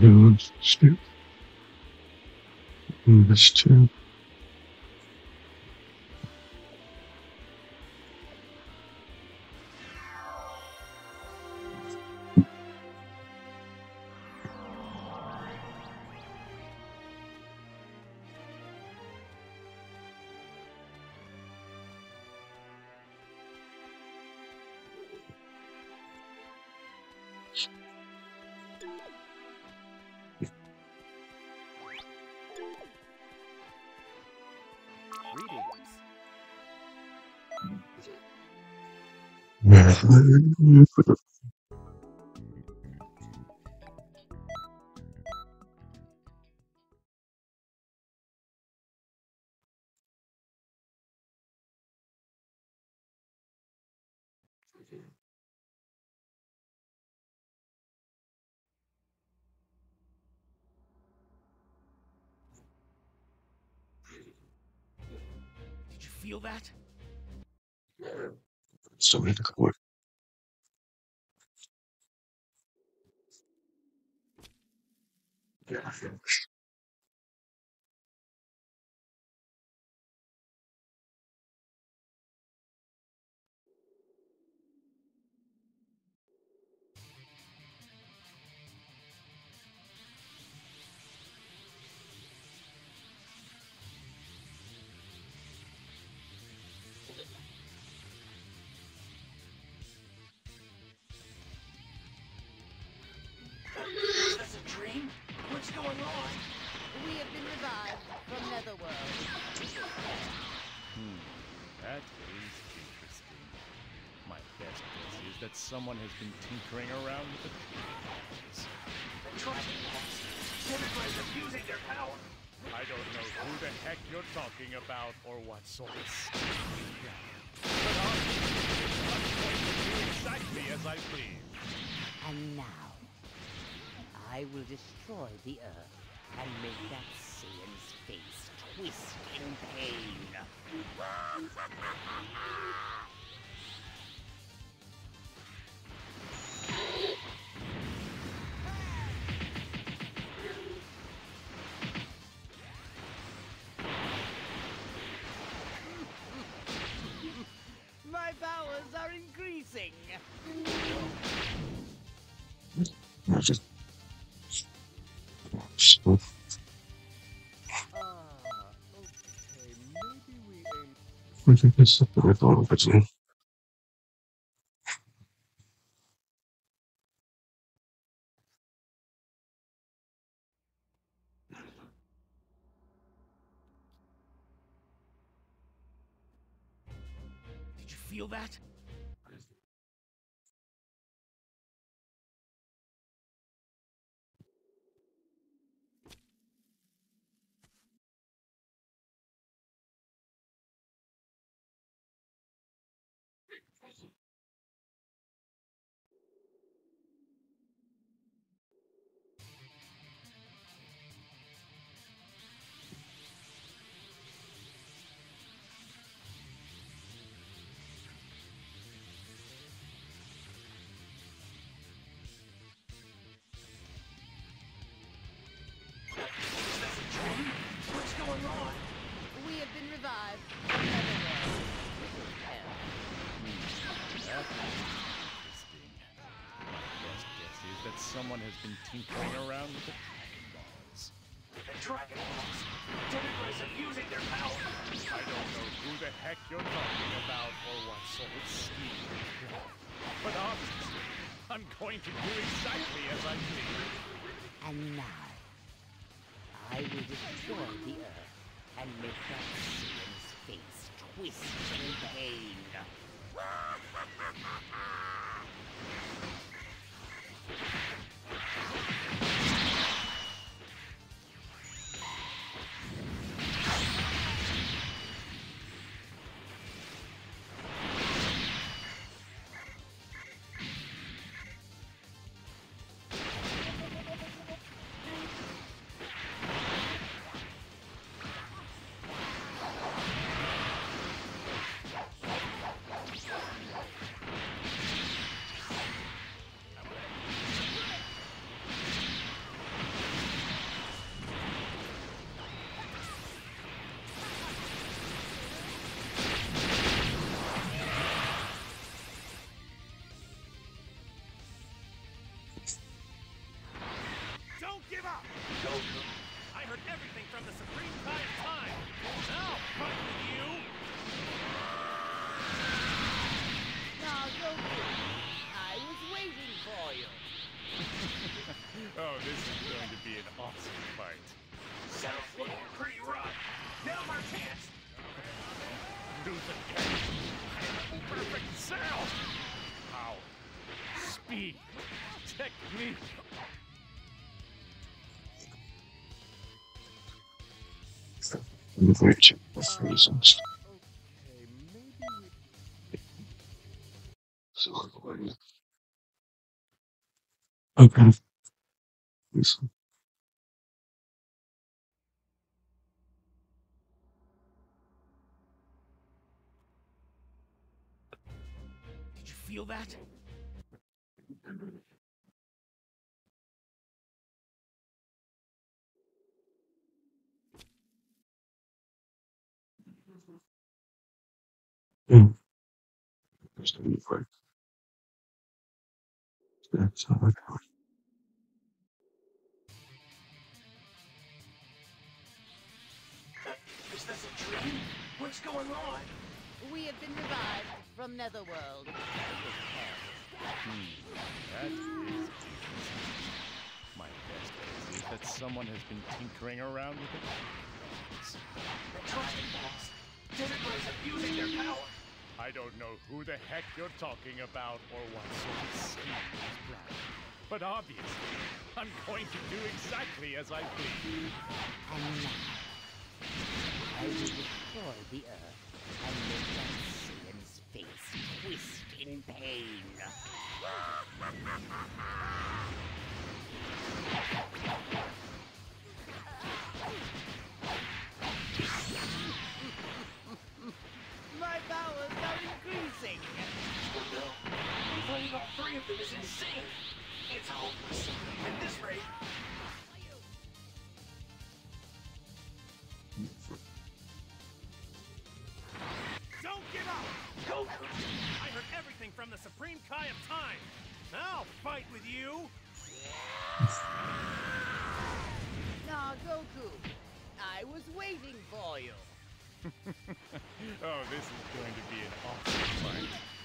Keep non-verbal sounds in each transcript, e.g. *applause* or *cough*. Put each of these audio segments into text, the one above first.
Those two. And This two. Did you feel that? sobre la web. Gracias. That is interesting. My best guess is that someone has been tinkering around with the. Disintegrate abusing their power. I don't know who the heck you're talking about or what sort of have. But exactly as I please. And now, I will destroy the Earth and make that Saiyan's face twist in pain. My powers are increasing. I think that's something I thought of it. Did is that someone has been tinkering around with the Dragon Balls. The Dragon Balls. Disintegrate abusing their power. I don't know who the heck you're talking about or what sort of scheme. But obviously, I'm going to do exactly as I please. And now, I will destroy the Earth and Saiyan's face twist in pain. Of reasons. Okay. Listen. Did you feel that? Yeah. Just a new fight. That's how it goes. Is this a dream? What's going on? We have been revived from Netherworld. Hmm, that is My best guess is that someone has been tinkering around with it. The Dragon Balls. Demigra's abusing their power. I don't know who the heck you're talking about or what sort of scheme is planned. But obviously, I'm going to do exactly as I please. And now, I will destroy the Earth and make that Saiyan's face twist in pain. *laughs* Oh no. Fighting all three of them is. It's hopeless. At this rate, Don't give up! Goku. I heard everything from the Supreme Kai of Time. I'll fight with you. Now, Goku, I was waiting for you. *laughs* oh, this is going to be an awesome fight.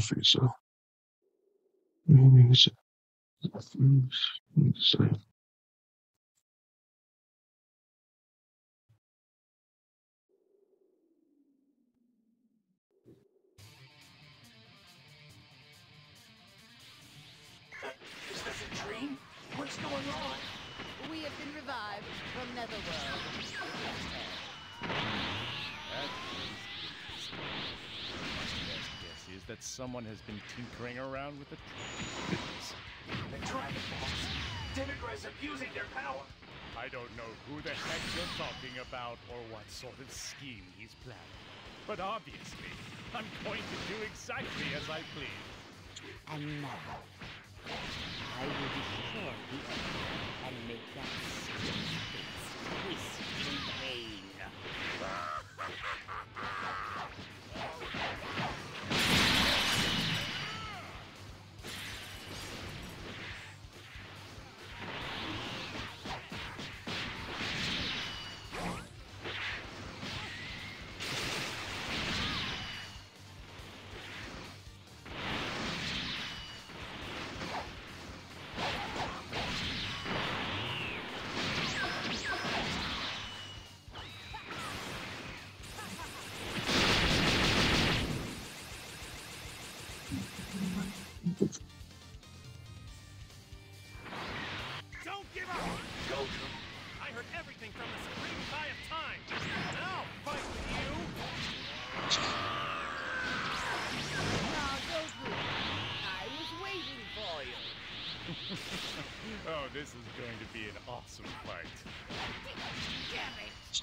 Face. Meanings. Things. This a dream? What's going on? We have been revived from Netherworld. Is that someone has been tinkering around with the. The Dragon Balls. Demigra is abusing their power. I don't know who the heck you're talking about or what sort of scheme he's planning. But obviously, I'm going to do exactly as I please. And now, I will destroy the Earth and make that Saiyan's everything from the Supreme Kai of Time! Now, fight with you! Now, Goku, I was waiting for you. oh, this is going to be an awesome fight. Damn it!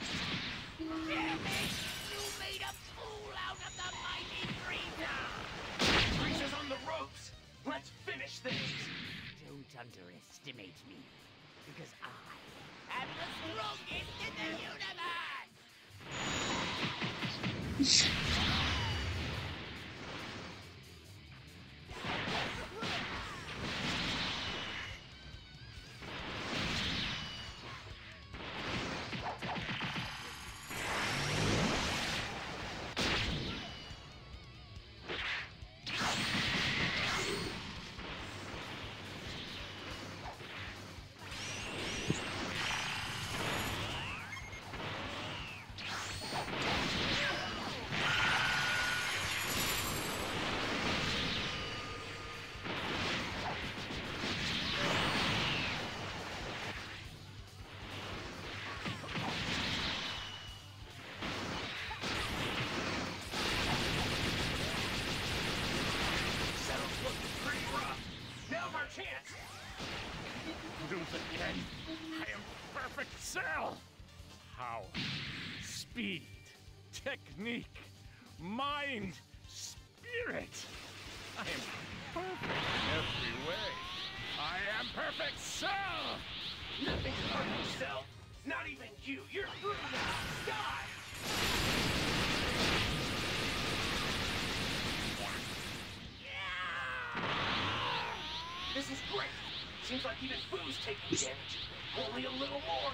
Damn it! You made a fool out of the mighty Frieza! Frieza's on the ropes. Let's finish this. Don't underestimate me, because I Settle's speed, technique, mind, spirit! I am perfect in every way! I am perfect cell! Nothing hurt yourself. Not even you. You're through now. Die. This is great. Seems like even Buu's taking damage. Only a little more.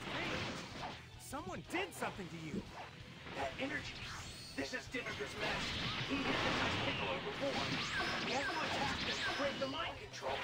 Strange. Someone did something to you. That energy. This is Demigra's master. He hypnotized Piccolo before. He has to attack us to break the mind control.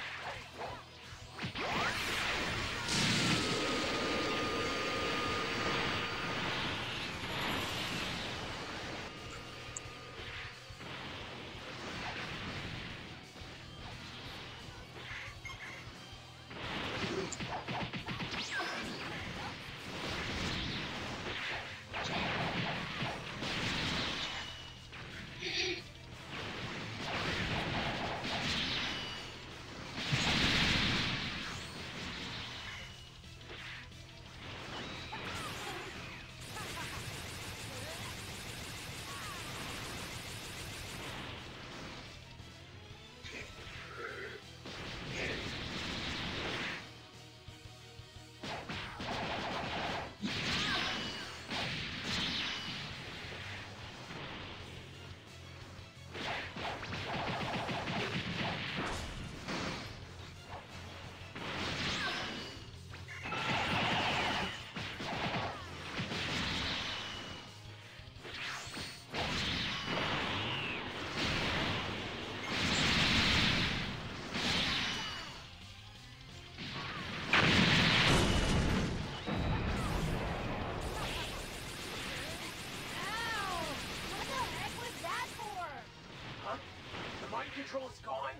Control is gone?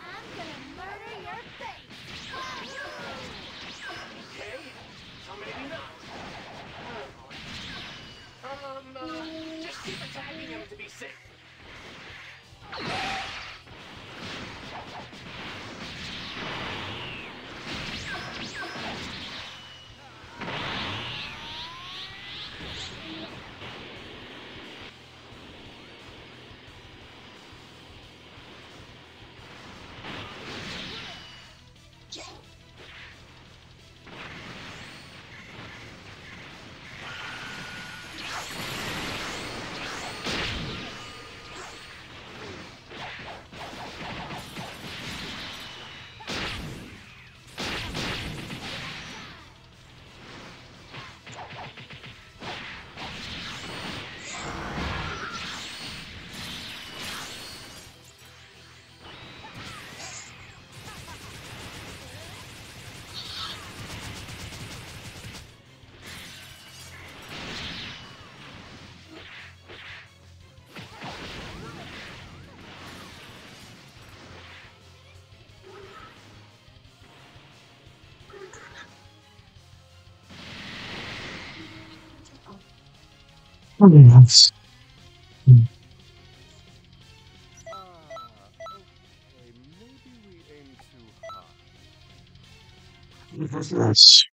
I'm gonna murder your face. Okay, so maybe not. Um, uh, just keep attacking him to be safe. Oh, yes. Uh, okay, maybe we aim too high. Yes.